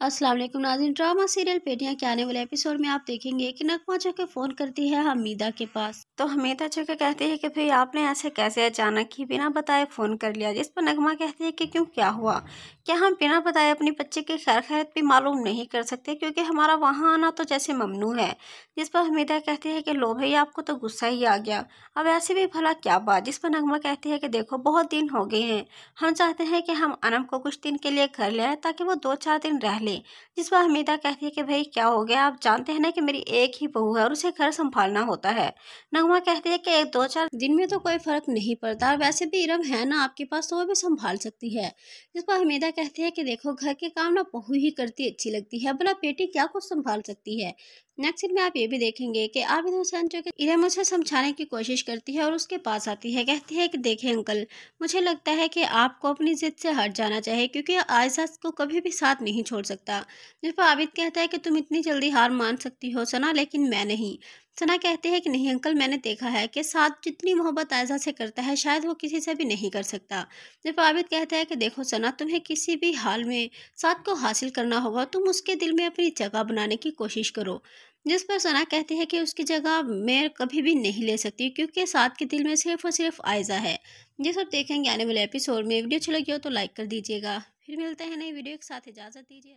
अस्सलाम वालेकुम नाजिन drama, serial, पेटियाँ के आने वाले एपिसोड में आप देखेंगे कि नकमा जो के फ़ोन करती है हमीदा के पास। तो हमीदा जो के कहती है कि भाई आपने ऐसे कैसे अचानक ही बिना बताए फ़ोन कर लिया? जिस पर नगमा कहती है कि क्यों, क्या हुआ? क्या हम बिना बताए अपनी बच्चे की खैर खैरत भी मालूम नहीं कर सकते? क्योंकि हमारा वहाँ आना तो जैसे ममनू है। जिस पर हमीदा कहती है कि लो भाई, आपको तो गुस्सा ही आ गया। अब ऐसे भी भला क्या बात? जिस पर नगमा कहती है कि देखो, बहुत दिन हो गए हैं। हम चाहते हैं कि हम अनम को कुछ दिन के लिए घर ले आए ताकि वो दो चार दिन रह ले। ले, जिस पर हमीदा कहती है कि, भाई, क्या हो गया? आप जानते हैं ना कि मेरी एक ही बहू है और उसे घर संभालना होता है। नगमा कहती है कि, एक दो चार दिन में तो कोई फ़र्क नहीं पड़ता। वैसे भी इरम है ना आपके पास तो वो भी संभाल सकती है। जिस पर हमीदा कहती है कि, देखो, घर के काम ना बहू ही करती अच्छी लगती है। भला बेटी क्या कुछ संभाल सकती है? नेक्स्ट में आप ये भी देखेंगे कि आबिद हुसैन जो कि इरम उसे समझाने की कोशिश करती है और उसके पास आती है। कहती है कि, देखे अंकल, मुझे लगता है कि आपको अपनी ज़िद से हट जाना चाहिए, क्योंकि आयसा को कभी भी साथ नहीं छोड़ सकता। जिस पर आबिद कहता है कि, तुम इतनी जल्दी हार मान सकती हो, सना, लेकिन मैं नहीं। सना कहते हैं कि नहीं अंकल, मैंने देखा है कि साथ जितनी मोहब्बत आयजा से करता है, शायद वो किसी से भी नहीं कर सकता। जब आबिद कहता है कि देखो सना, तुम्हें किसी भी हाल में साथ को हासिल करना होगा, तुम उसके दिल में अपनी जगह बनाने की कोशिश करो। जिस पर सना कहती है कि उसकी जगह मैं कभी भी नहीं ले सकती, क्योंकि साथ के दिल में सिर्फ़ और सिर्फ़ आयजा है। ये सब देखेंगे आने वाले एपिसोड में। वीडियो अच्छी लगी हो तो लाइक कर दीजिएगा। फिर मिलते हैं नई वीडियो के साथ। इजाज़त दीजिए